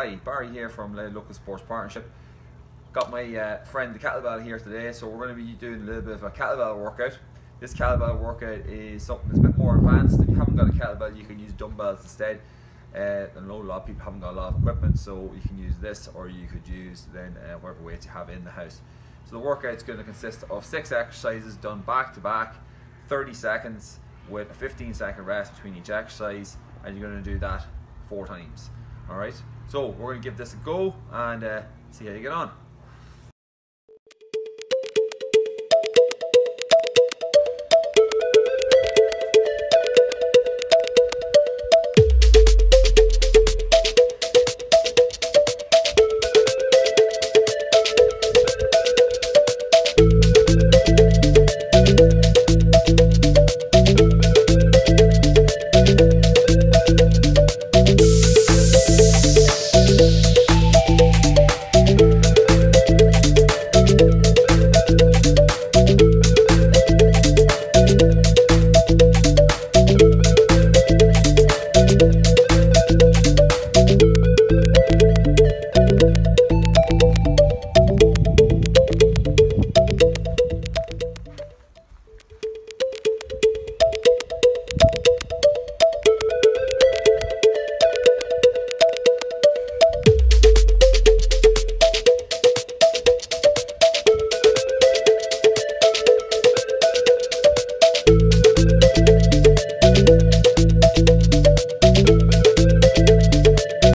Hi, Barry here from Local Sports Partnership. Got my uh, friend the kettlebell here today, so we're going to be doing a little bit of a kettlebell workout. This kettlebell workout is something that's a bit more advanced. If you haven't got a kettlebell, you can use dumbbells instead. Uh, I know a lot of people haven't got a lot of equipment, so you can use this or you could use then uh, whatever weights you have in the house. So the workout's going to consist of six exercises done back to back, 30 seconds with a 15 second rest between each exercise, and you're going to do that four times. All right. So we're going to give this a go and uh, see how you get on.